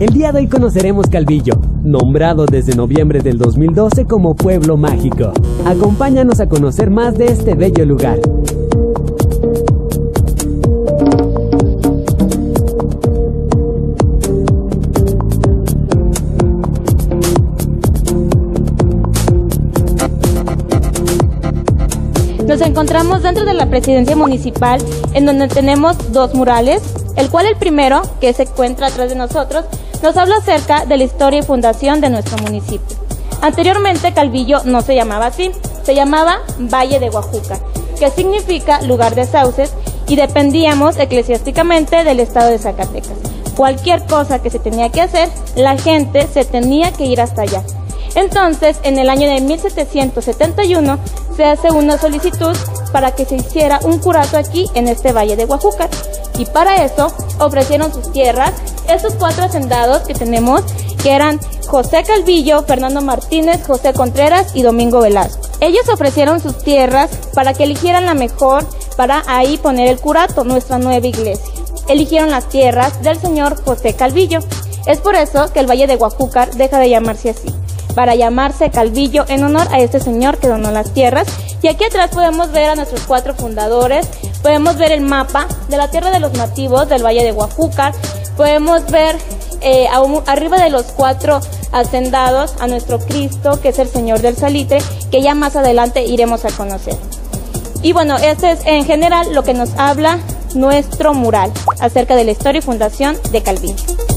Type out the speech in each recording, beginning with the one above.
El día de hoy conoceremos Calvillo, nombrado desde noviembre del 2012 como Pueblo Mágico. Acompáñanos a conocer más de este bello lugar. Nos encontramos dentro de la presidencia municipal en donde tenemos dos murales, el cual el primero, que se encuentra atrás de nosotros, nos habla acerca de la historia y fundación de nuestro municipio. Anteriormente Calvillo no se llamaba así, se llamaba Valle de Guajuca, que significa lugar de sauces y dependíamos eclesiásticamente del estado de Zacatecas. Cualquier cosa que se tenía que hacer, la gente se tenía que ir hasta allá. Entonces, en el año de 1771, se hace una solicitud para que se hiciera un curato aquí en este valle de Guajúcar. Y para eso ofrecieron sus tierras, esos cuatro hacendados que tenemos, que eran José Calvillo, Fernando Martínez, José Contreras y Domingo Velasco. Ellos ofrecieron sus tierras para que eligieran la mejor para ahí poner el curato, nuestra nueva iglesia. Eligieron las tierras del señor José Calvillo. Es por eso que el Valle de Guajúcar deja de llamarse así para llamarse Calvillo en honor a este señor que donó las tierras. Y aquí atrás podemos ver a nuestros cuatro fundadores, podemos ver el mapa de la tierra de los nativos del Valle de Guajúcar, podemos ver eh, arriba de los cuatro hacendados a nuestro Cristo, que es el Señor del Salitre, que ya más adelante iremos a conocer. Y bueno, este es en general lo que nos habla nuestro mural acerca de la historia y fundación de Calvillo.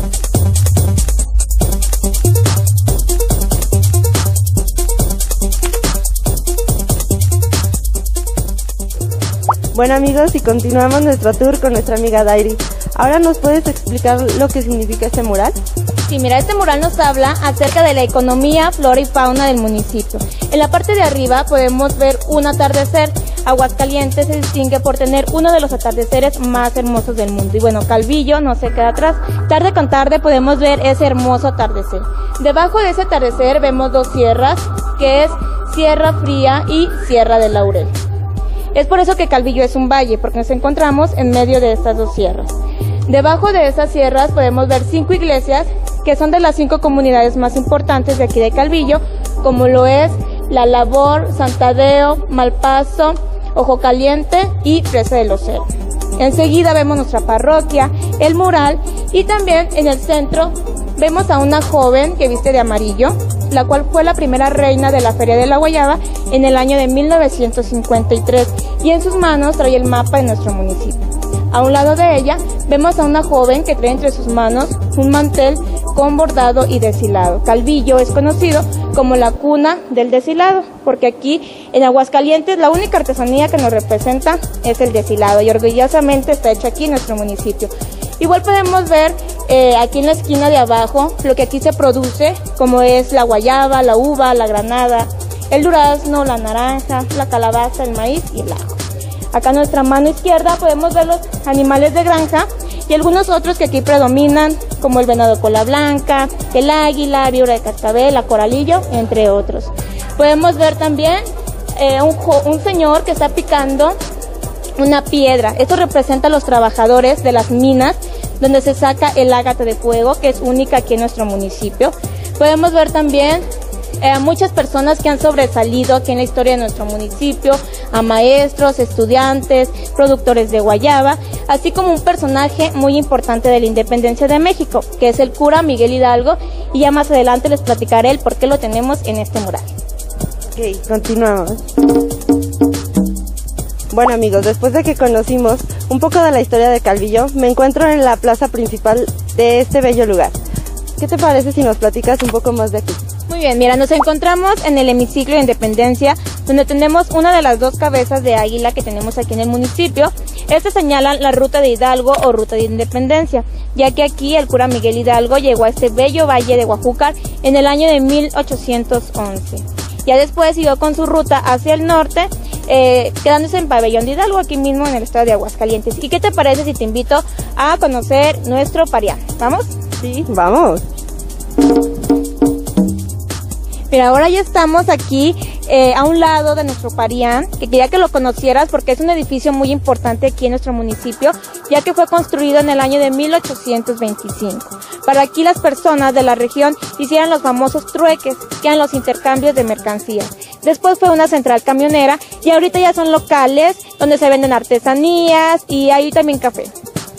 Bueno amigos, y continuamos nuestro tour con nuestra amiga Dairi. Ahora nos puedes explicar lo que significa este mural. Sí, mira, este mural nos habla acerca de la economía, flora y fauna del municipio. En la parte de arriba podemos ver un atardecer. Aguascalientes se distingue por tener uno de los atardeceres más hermosos del mundo. Y bueno, Calvillo no se queda atrás. Tarde con tarde podemos ver ese hermoso atardecer. Debajo de ese atardecer vemos dos sierras, que es Sierra Fría y Sierra del Laurel. Es por eso que Calvillo es un valle, porque nos encontramos en medio de estas dos sierras. Debajo de esas sierras podemos ver cinco iglesias que son de las cinco comunidades más importantes de aquí de Calvillo, como lo es La Labor, Santadeo, Malpaso, Ojo Caliente y Presa de los. Enseguida vemos nuestra parroquia, el mural y también en el centro vemos a una joven que viste de amarillo, la cual fue la primera reina de la Feria de la Guayaba en el año de 1953 y en sus manos trae el mapa de nuestro municipio. A un lado de ella vemos a una joven que trae entre sus manos un mantel con bordado y deshilado. Calvillo es conocido como la cuna del deshilado, porque aquí en Aguascalientes la única artesanía que nos representa es el deshilado y orgullosamente está hecho aquí nuestro municipio. Igual podemos ver eh, aquí en la esquina de abajo lo que aquí se produce, como es la guayaba, la uva, la granada, el durazno, la naranja, la calabaza, el maíz y el ajo. Acá en nuestra mano izquierda podemos ver los animales de granja y algunos otros que aquí predominan, como el venado cola blanca, el águila, víbora de cascabel, la coralillo, entre otros. Podemos ver también eh, un, un señor que está picando una piedra. Esto representa a los trabajadores de las minas donde se saca el ágata de fuego, que es única aquí en nuestro municipio. Podemos ver también eh, muchas personas que han sobresalido aquí en la historia de nuestro municipio, a maestros, estudiantes, productores de guayaba, así como un personaje muy importante de la independencia de México, que es el cura Miguel Hidalgo, y ya más adelante les platicaré el por qué lo tenemos en este mural. Ok, continuamos. Bueno amigos, después de que conocimos un poco de la historia de Calvillo, me encuentro en la plaza principal de este bello lugar. ¿Qué te parece si nos platicas un poco más de aquí? Muy bien, mira, nos encontramos en el hemiciclo de Independencia, donde tenemos una de las dos cabezas de águila que tenemos aquí en el municipio. Este señala la ruta de Hidalgo o ruta de Independencia, ya que aquí el cura Miguel Hidalgo llegó a este bello valle de Huajúcar en el año de 1811. Ya después siguió con su ruta hacia el norte eh, quedándose en Pabellón de Hidalgo, aquí mismo en el estado de Aguascalientes. ¿Y qué te parece si te invito a conocer nuestro Parián? ¿Vamos? Sí, vamos. Mira, ahora ya estamos aquí eh, a un lado de nuestro Parián, que quería que lo conocieras porque es un edificio muy importante aquí en nuestro municipio, ya que fue construido en el año de 1825. Para aquí las personas de la región hicieron los famosos trueques, que eran los intercambios de mercancías. Después fue una central camionera y ahorita ya son locales donde se venden artesanías y hay también café.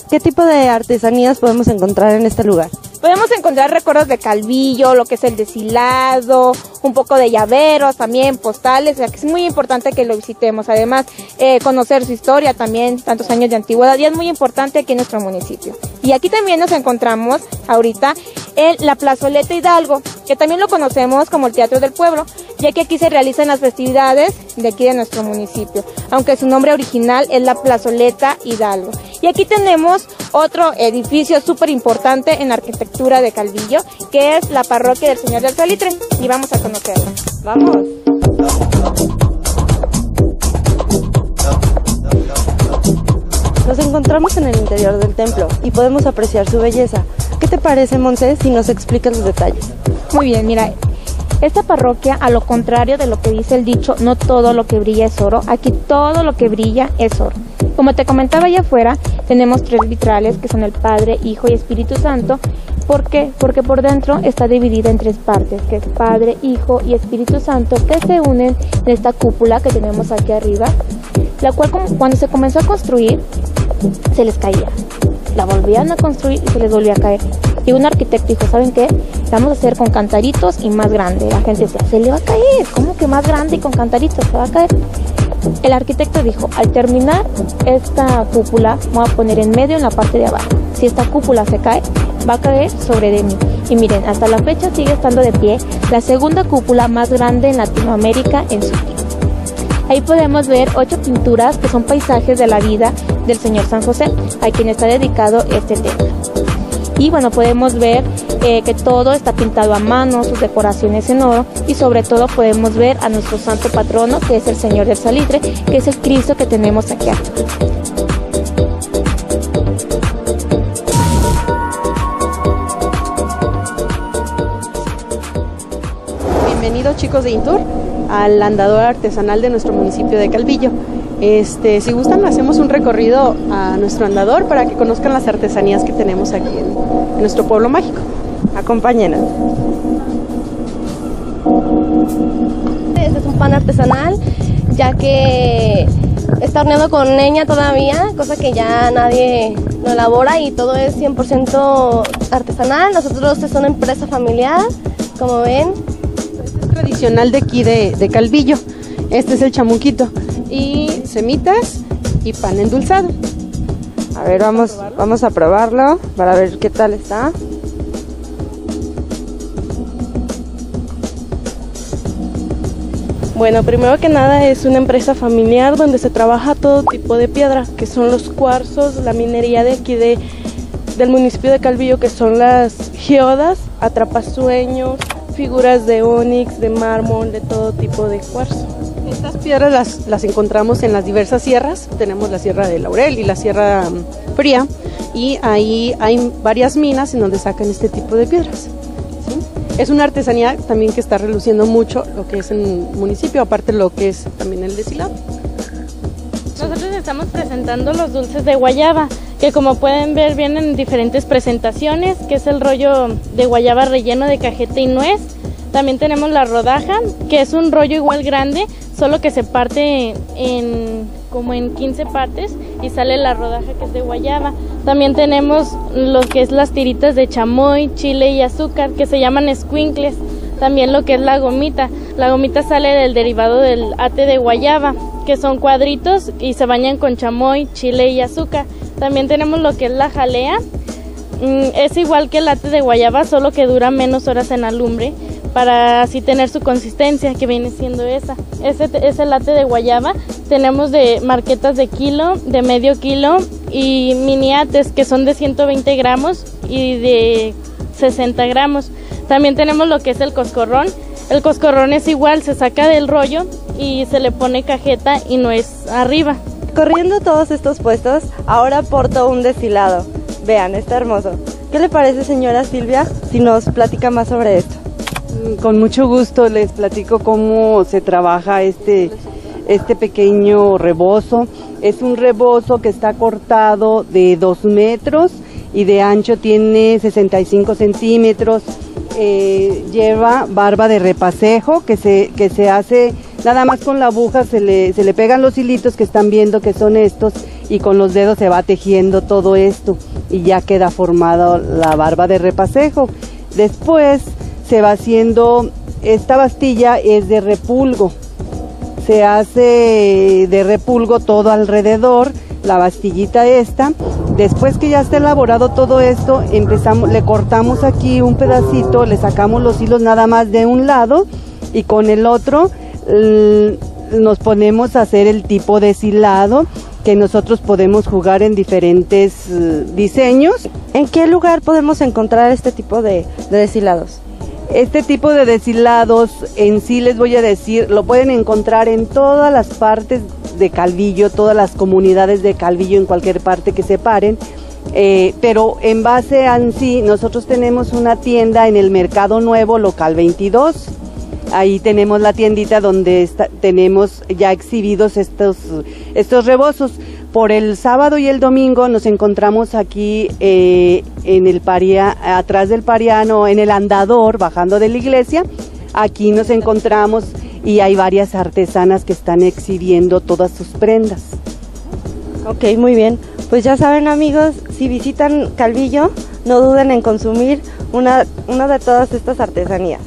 ¿Qué tipo de artesanías podemos encontrar en este lugar? Podemos encontrar recuerdos de Calvillo, lo que es el deshilado, un poco de llaveros también, postales, o que es muy importante que lo visitemos. Además, eh, conocer su historia también, tantos años de antigüedad, y es muy importante aquí en nuestro municipio. Y aquí también nos encontramos ahorita en la plazoleta Hidalgo, que también lo conocemos como el Teatro del Pueblo, ya que aquí se realizan las festividades de aquí de nuestro municipio, aunque su nombre original es la plazoleta Hidalgo. Y aquí tenemos otro edificio súper importante en arquitectura de Calvillo, que es la parroquia del Señor del Salitre. Y vamos a conocerla. Vamos. Nos encontramos en el interior del templo y podemos apreciar su belleza. ¿Qué te parece, Monse, si nos explicas los detalles? Muy bien, mira, esta parroquia, a lo contrario de lo que dice el dicho, no todo lo que brilla es oro, aquí todo lo que brilla es oro. Como te comentaba allá afuera, tenemos tres vitrales que son el Padre, Hijo y Espíritu Santo. ¿Por qué? Porque por dentro está dividida en tres partes, que es Padre, Hijo y Espíritu Santo, que se unen en esta cúpula que tenemos aquí arriba, la cual cuando se comenzó a construir se les caía. La volvían a construir y se les volvía a caer. Y un arquitecto dijo, ¿saben qué? vamos a hacer con cantaritos y más grande. La gente decía, se le va a caer, ¿cómo que más grande y con cantaritos se va a caer? El arquitecto dijo, al terminar esta cúpula, voy a poner en medio en la parte de abajo. Si esta cúpula se cae, va a caer sobre de mí. Y miren, hasta la fecha sigue estando de pie la segunda cúpula más grande en Latinoamérica en su tipo. Ahí podemos ver ocho pinturas que son paisajes de la vida del Señor San José, a quien está dedicado este templo. Y bueno, podemos ver eh, que todo está pintado a mano, sus decoraciones en oro y sobre todo podemos ver a nuestro santo patrono que es el Señor del Salitre, que es el Cristo que tenemos aquí arriba. Bienvenidos chicos de Intur al andador artesanal de nuestro municipio de Calvillo. Este, si gustan, hacemos un recorrido a nuestro andador para que conozcan las artesanías que tenemos aquí en, nuestro pueblo mágico. Acompáñenos. Este es un pan artesanal, ya que está horneado con leña todavía, cosa que ya nadie lo elabora y todo es 100% artesanal. Nosotros es una empresa familiar, como ven. es tradicional de aquí de, de Calvillo. Este es el chamuquito. Y semitas y pan endulzado. A ver, vamos, vamos a probarlo para ver qué tal está. Bueno, primero que nada es una empresa familiar donde se trabaja todo tipo de piedra, que son los cuarzos, la minería de aquí de, del municipio de Calvillo, que son las geodas, atrapasueños, figuras de onix, de mármol, de todo tipo de cuarzo. Estas piedras las, las, encontramos en las diversas sierras. Tenemos la Sierra de Laurel y la Sierra mm, Fría. Y ahí hay varias minas en donde sacan este tipo de piedras. Es una artesanía también que está reluciendo mucho lo que es en el municipio, aparte lo que es también el deshilado. Nosotros estamos presentando los dulces de guayaba, que como pueden ver vienen en diferentes presentaciones, que es el rollo de guayaba relleno de cajeta y nuez. También tenemos la rodaja, que es un rollo igual grande, solo que se parte en como en 15 partes y sale la rodaja que es de guayaba. También tenemos lo que es las tiritas de chamoy, chile y azúcar que se llaman squinkles. También lo que es la gomita. La gomita sale del derivado del ate de guayaba, que son cuadritos y se bañan con chamoy, chile y azúcar. También tenemos lo que es la jalea. Mm, es igual que el ate de guayaba, solo que dura menos horas en la lumbre para así tener su consistencia que viene siendo esa. Ese es el latte de guayaba. Tenemos de marquetas de kilo, de medio kilo y miniates que son de 120 gramos y de 60 gramos. También tenemos lo que es el coscorrón. El coscorrón es igual, se saca del rollo y se le pone cajeta y no es arriba. Corriendo todos estos puestos, ahora porto un deshilado. Vean, está hermoso. ¿Qué le parece señora Silvia si nos platica más sobre esto? Con mucho gusto les platico cómo se trabaja este, este pequeño rebozo. Es un rebozo que está cortado de 2 metros y de ancho tiene 65 centímetros. Eh, lleva barba de repasejo que se, que se hace nada más con la aguja, se le, se le pegan los hilitos que están viendo que son estos y con los dedos se va tejiendo todo esto y ya queda formada la barba de repasejo. Después se va haciendo, esta bastilla es de repulgo, se hace de repulgo todo alrededor, la bastillita esta. Después que ya está elaborado todo esto, empezamos, le cortamos aquí un pedacito, le sacamos los hilos nada más de un lado y con el otro nos ponemos a hacer el tipo de deshilado que nosotros podemos jugar en diferentes eh, diseños. ¿En qué lugar podemos encontrar este tipo de, de deshilados? Este tipo de deshilados en sí les voy a decir, lo pueden encontrar en todas las partes de Calvillo, todas las comunidades de Calvillo en cualquier parte que se paren. Eh, pero en base a en sí, nosotros tenemos una tienda en el Mercado Nuevo, local 22. Ahí tenemos la tiendita donde tenemos ya exhibidos estos, estos rebozos. Por el sábado y el domingo nos encontramos aquí eh, en el paria, atrás del pariano, en el andador, bajando de la iglesia. Aquí nos encontramos y hay varias artesanas que están exhibiendo todas sus prendas. Ok, muy bien. Pues ya saben amigos, si visitan Calvillo, no duden en consumir una, una de todas estas artesanías.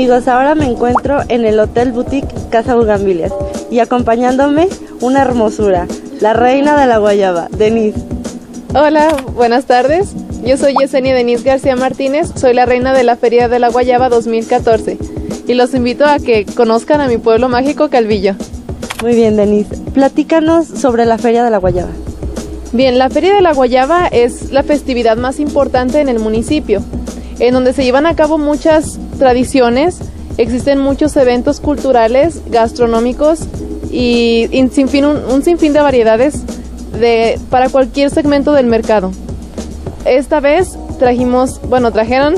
Amigos, ahora me encuentro en el Hotel Boutique Casa Bugambilias y acompañándome una hermosura, la reina de la guayaba, Denise. Hola, buenas tardes. Yo soy Yesenia Denise García Martínez, soy la reina de la Feria de la Guayaba 2014 y los invito a que conozcan a mi pueblo mágico Calvillo. Muy bien, Denise. Platícanos sobre la Feria de la Guayaba. Bien, la Feria de la Guayaba es la festividad más importante en el municipio, en donde se llevan a cabo muchas tradiciones, existen muchos eventos culturales, gastronómicos y, sin fin, un, sinfín de variedades de, para cualquier segmento del mercado. Esta vez trajimos, bueno, trajeron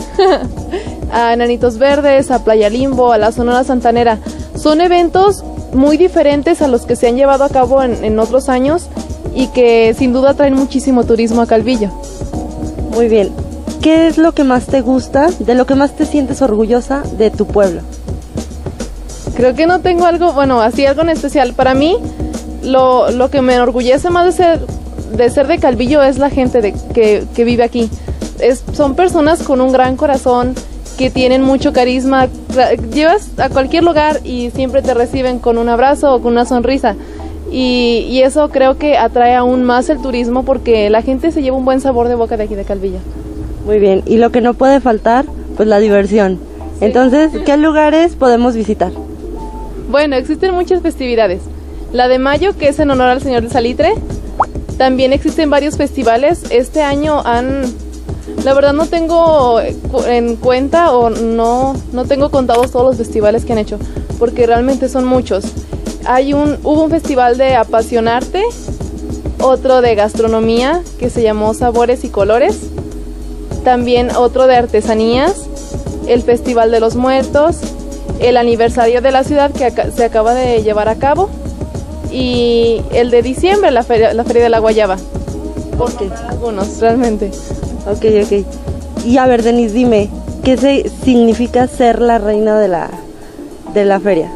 a Enanitos Verdes, a Playa Limbo, a la Sonora Santanera. Son eventos muy diferentes a los que se han llevado a cabo en otros años y que sin duda traen muchísimo turismo a Calvillo. Muy bien, ¿Qué es lo que más te gusta, de lo que más te sientes orgullosa de tu pueblo? Creo que no tengo algo, bueno, así algo en especial. Para mí, lo, que me enorgullece más de ser de, ser de Calvillo es la gente de, que, vive aquí. Son personas con un gran corazón, que tienen mucho carisma. Llevas a cualquier lugar y siempre te reciben con un abrazo o con una sonrisa. Y, y, eso creo que atrae aún más el turismo porque la gente se lleva un buen sabor de boca de aquí de Calvillo. Muy bien, y lo que no puede faltar, pues la diversión. Entonces, ¿qué lugares podemos visitar? Bueno, existen muchas festividades. La de mayo, que es en honor al Señor del Salitre. También existen varios festivales. Este año han, la verdad no tengo en cuenta o no, no tengo contados todos los festivales que han hecho, porque realmente son muchos. Hay un, hubo un festival de apasionarte, otro de gastronomía que se llamó Sabores y Colores, también otro de artesanías, el Festival de los Muertos, el aniversario de la ciudad que se acaba de llevar a cabo y el de diciembre, la feria, la feria de la Guayaba. Porque algunos, realmente. Ok, ok. Y a ver, Denise, dime, ¿qué se significa ser la reina de la, de la feria?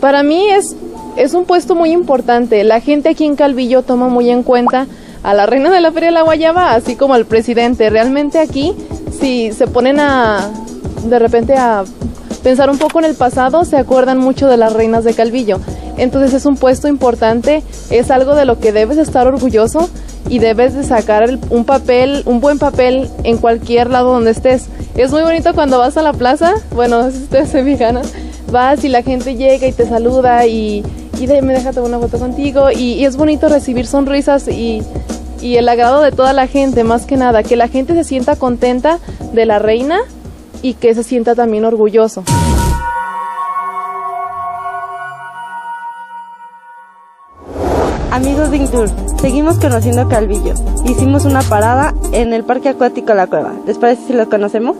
Para mí es, es un puesto muy importante. La gente aquí en Calvillo toma muy en cuenta a la reina de la feria de la Guayaba, así como al presidente. Realmente aquí, si se ponen a, de repente a pensar un poco en el pasado, se acuerdan mucho de las reinas de Calvillo. Entonces es un puesto importante, es algo de lo que debes estar orgulloso y debes de sacar un papel, un buen papel en cualquier lado donde estés. Es muy bonito cuando vas a la plaza, bueno, si ustedes se fijan, vas y la gente llega y te saluda y, y de, me tomar una foto contigo y es bonito recibir sonrisas y, y el agrado de toda la gente, más que nada, que la gente se sienta contenta de la reina y que se sienta también orgulloso. Amigos de Intur, seguimos conociendo Calvillo. Hicimos una parada en el Parque Acuático La Cueva. ¿Les parece si lo conocemos?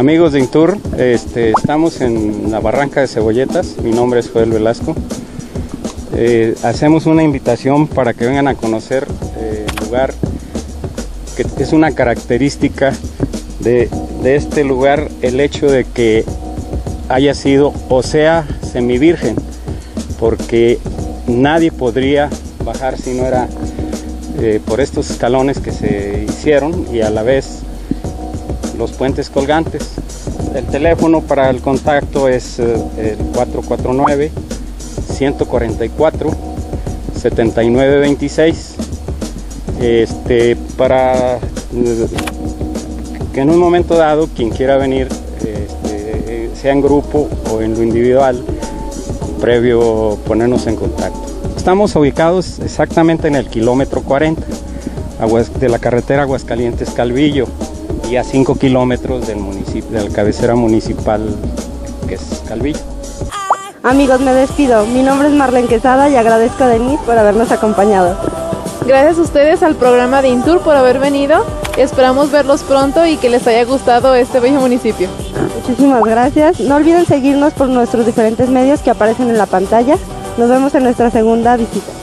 Amigos de Intur, este, estamos en la barranca de Cebolletas, mi nombre es Joel Velasco. Eh, hacemos una invitación para que vengan a conocer eh, el lugar, que es una característica de, este lugar el hecho de que haya sido o sea semivirgen, porque nadie podría bajar si no era eh, por estos escalones que se hicieron y a la vez los puentes colgantes. El teléfono para el contacto es eh, el 449 144 7926. Este, para eh, que en un momento dado quien quiera venir, este, sea en grupo o en lo individual, previo ponernos en contacto. Estamos ubicados exactamente en el kilómetro 40 de la carretera Aguascalientes-Calvillo y a 5 kilómetros del municipio, de la cabecera municipal que es Calvillo. Amigos, me despido. Mi nombre es Marlene Quesada y agradezco a Denise por habernos acompañado. Gracias a ustedes al programa de Intur por haber venido. Esperamos verlos pronto y que les haya gustado este bello municipio. Muchísimas gracias. No olviden seguirnos por nuestros diferentes medios que aparecen en la pantalla. Nos vemos en nuestra segunda visita.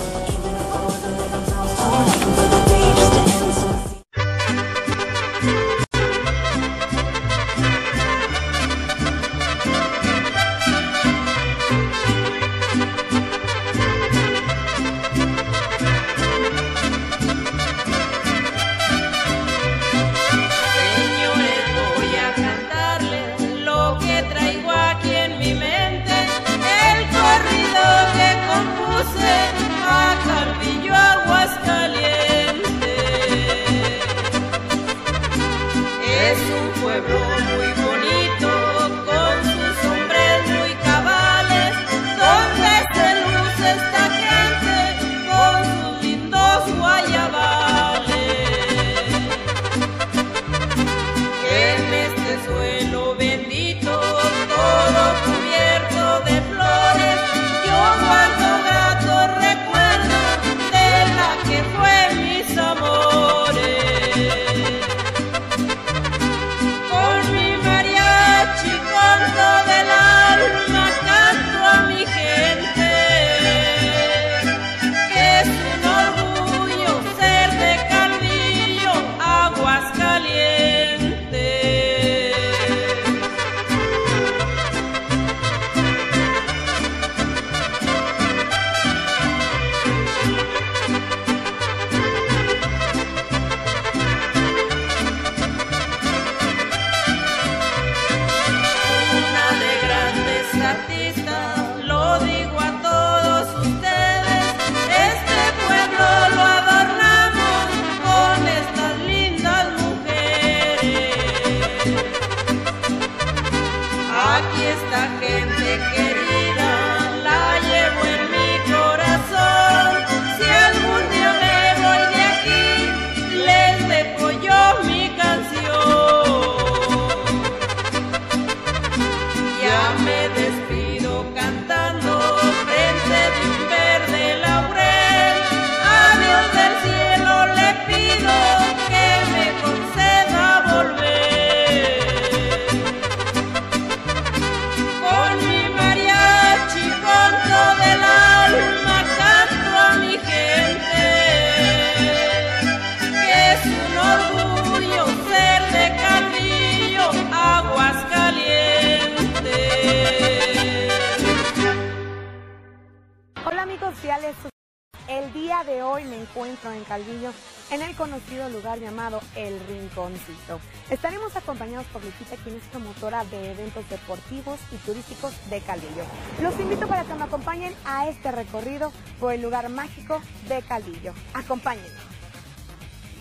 Encuentro en Calvillo, en el conocido lugar llamado El Rinconcito. Estaremos acompañados por Lupita, quien es promotora de eventos deportivos y turísticos de Calvillo. Los invito para que me acompañen a este recorrido por el lugar mágico de Calvillo. Acompáñenme.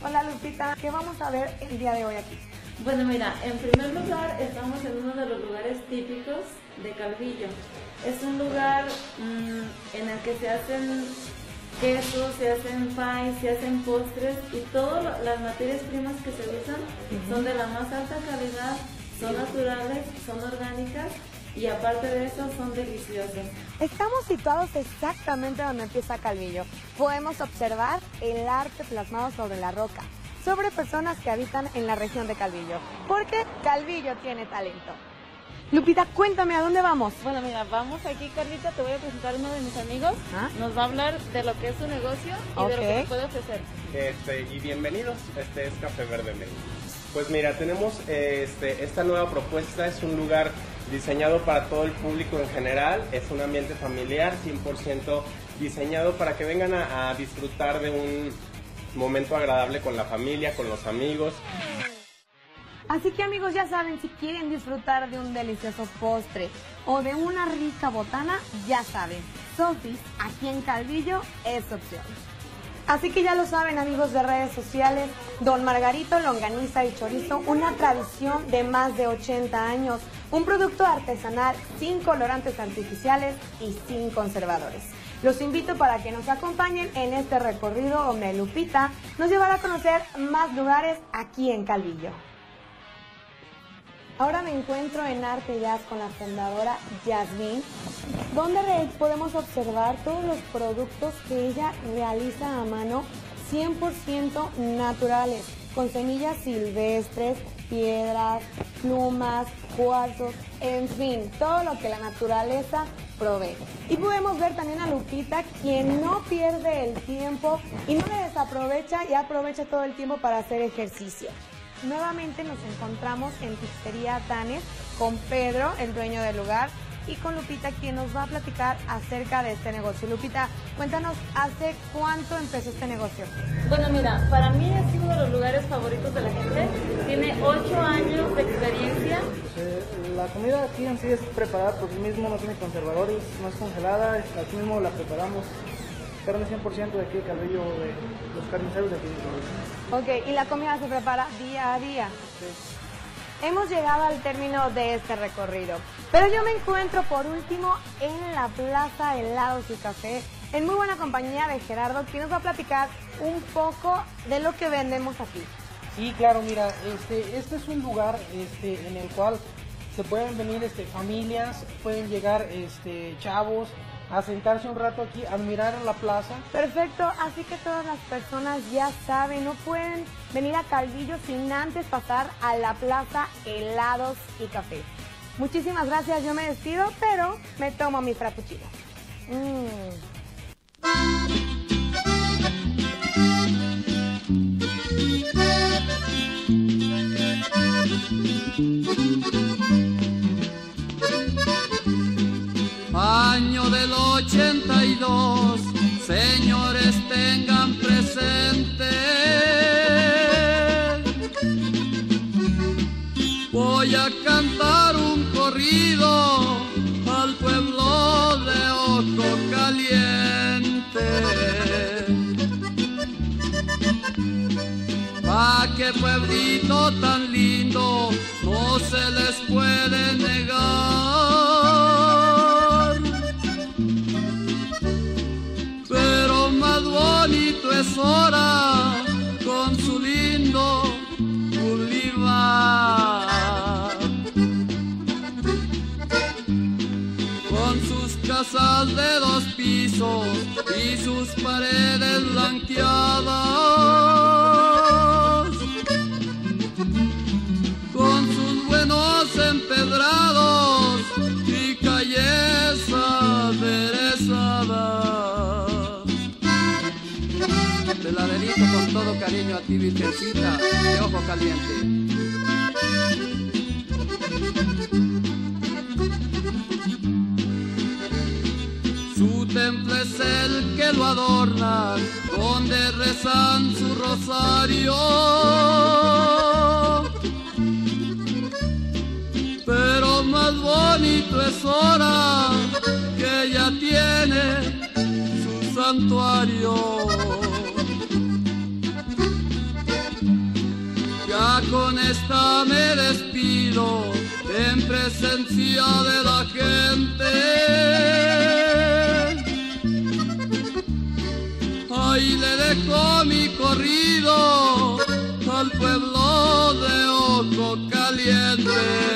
Hola Lupita, ¿qué vamos a ver el día de hoy aquí? Bueno, mira, en primer lugar estamos en uno de los lugares típicos de Calvillo. Es un lugar mm, en el que se hacen quesos, se hacen pies, se hacen postres y todas las materias primas que se usan son de la más alta calidad, son naturales, son orgánicas y aparte de eso son deliciosas. Estamos situados exactamente donde empieza Calvillo. Podemos observar el arte plasmado sobre la roca, sobre personas que habitan en la región de Calvillo, porque Calvillo tiene talento. Lupita, cuéntame, ¿a dónde vamos? Bueno, mira, vamos aquí, Carlita, te voy a presentar a uno de mis amigos. Nos va a hablar de lo que es su negocio y de lo que puede ofrecer. Este, y bienvenidos, este es Café Verde México. Pues mira, tenemos este, esta nueva propuesta, es un lugar diseñado para todo el público en general, es un ambiente familiar 100% diseñado para que vengan a, a disfrutar de un momento agradable con la familia, con los amigos. Así que amigos ya saben, si quieren disfrutar de un delicioso postre o de una rica botana, ya saben, Sofis aquí en Calvillo es opción. Así que ya lo saben amigos de redes sociales, Don Margarito Longaniza y Chorizo, una tradición de más de 80 años, un producto artesanal sin colorantes artificiales y sin conservadores. Los invito para que nos acompañen en este recorrido donde Lupita nos llevará a conocer más lugares aquí en Calvillo. Ahora me encuentro en Arte Jazz con la fundadora Yasmin, donde podemos observar todos los productos que ella realiza a mano 100% naturales, con semillas silvestres, piedras, plumas, cuarzos, en fin, todo lo que la naturaleza provee. Y podemos ver también a Lupita, quien no pierde el tiempo y no le desaprovecha y aprovecha todo el tiempo para hacer ejercicio. Nuevamente nos encontramos en Pizzería Danes con Pedro, el dueño del lugar, y con Lupita, quien nos va a platicar acerca de este negocio. Lupita, cuéntanos, ¿hace cuánto empezó este negocio? Bueno, mira, para mí es uno de los lugares favoritos de la gente. Tiene ocho años de experiencia. la comida aquí en sí es preparada por sí mismo, no tiene conservadores, no es congelada, aquí mismo la preparamos. Carne 100% de aquí de Cabello, de los carniceros de aquí. Ok, y la comida se prepara día a día. Hemos llegado al término de este recorrido, pero yo me encuentro por último en la Plaza Helados y Café, en muy buena compañía de Gerardo, quien nos va a platicar un poco de lo que vendemos aquí. Sí, claro, mira, este, este es un lugar este, en el cual se pueden venir este, familias, pueden llegar este, chavos, a sentarse un rato aquí, a mirar la plaza. Perfecto, así que todas las personas ya saben, no pueden venir a Calvillo sin antes pasar a la plaza helados y café. Muchísimas gracias, yo me despido, pero me tomo mi frappuccino. Mm. 82, señores tengan presente. Voy a cantar un corrido al pueblo de Ojo Caliente. Pa' qué pueblito tan lindo no se les puede negar. Con su lindo bulivar. Con sus casas de dos pisos y sus paredes blanqueadas. mi virgencita de ojo caliente. Su templo es el que lo adorna, donde rezan su rosario. Pero más bonito es hora que ya tiene su santuario. hasta me despido en presencia de la gente. Ahí le dejo mi corrido al pueblo de Ojo Caliente.